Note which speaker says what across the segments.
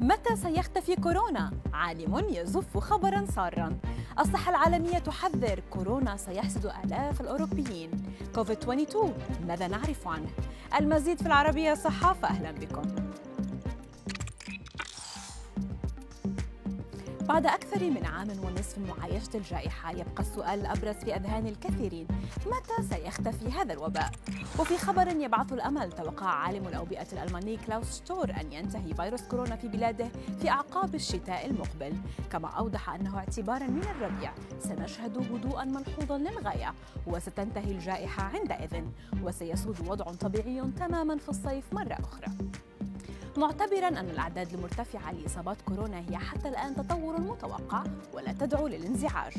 Speaker 1: متى سيختفي كورونا؟ عالم يزف خبرا سارا الصحة العالمية تحذر كورونا سيحسد آلاف الأوروبيين كوفيد 22 ماذا نعرف عنه؟ المزيد في العربية صحافة أهلا بكم بعد أكثر من عام ونصف من معايشة الجائحة يبقى السؤال الأبرز في أذهان الكثيرين متى سيختفي هذا الوباء؟ وفي خبر يبعث الأمل توقع عالم الأوبئة الألماني كلاوس شتور أن ينتهي فيروس كورونا في بلاده في أعقاب الشتاء المقبل كما أوضح أنه اعتبارا من الربيع سنشهد هدوءا ملحوظا للغاية وستنتهي الجائحة عندئذ وسيسود وضع طبيعي تماما في الصيف مرة أخرى معتبرا أن الأعداد المرتفعة لإصابات كورونا هي حتى الآن تطور متوقع ولا تدعو للانزعاج.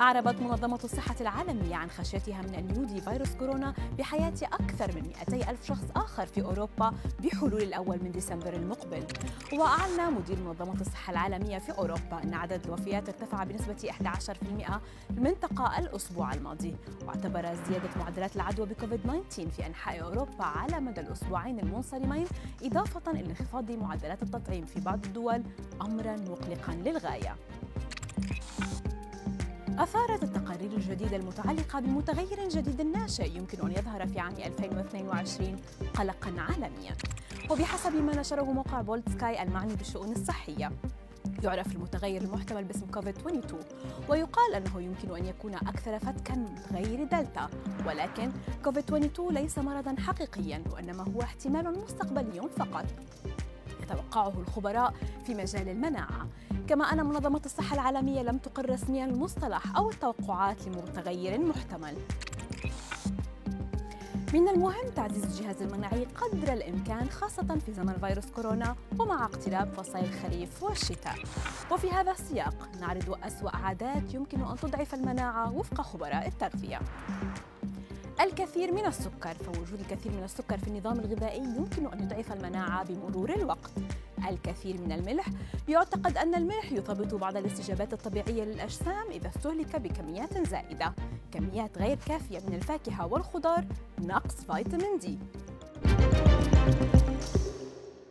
Speaker 1: أعربت منظمة الصحة العالمية عن خشيتها من أن يودي فيروس كورونا بحياة أكثر من 200 ألف شخص آخر في أوروبا بحلول الأول من ديسمبر المقبل. وأعلن مدير منظمة الصحة العالمية في أوروبا أن عدد الوفيات ارتفع بنسبة 11% في المنطقة الأسبوع الماضي. واعتبر زيادة معدلات العدوى بكوفيد 19 في أنحاء أوروبا على مدى الأسبوعين المنصرمين إضافة إلى انخفاض معدلات التطعيم في بعض الدول أمرا مقلقا للغاية. أثارت التقارير الجديدة المتعلقة بمتغير جديد ناشئ يمكن أن يظهر في عام 2022 قلقا عالميا. وبحسب ما نشره موقع بولد سكاي المعني بالشؤون الصحية يعرف المتغير المحتمل باسم كوفيد 22 ويقال أنه يمكن أن يكون أكثر فتكا من متغير دلتا. ولكن كوفيد 22 ليس مرضا حقيقيا وإنما هو احتمال مستقبلي فقط. يتوقعه الخبراء في مجال المناعة. كما أن منظمة الصحة العالمية لم تقر رسميا المصطلح أو التوقعات لمتغير محتمل. من المهم تعزيز الجهاز المناعي قدر الإمكان خاصة في زمن فيروس كورونا ومع اقتراب فصل الخريف والشتاء. وفي هذا السياق نعرض أسوأ عادات يمكن أن تضعف المناعة وفق خبراء التغذية. الكثير من السكر فوجود الكثير من السكر في النظام الغذائي يمكن أن يضعف المناعة بمرور الوقت. الكثير من الملح يعتقد أن الملح يثبط بعض الاستجابات الطبيعية للأجسام إذا استهلك بكميات زائدة كميات غير كافية من الفاكهة والخضار نقص فيتامين دي.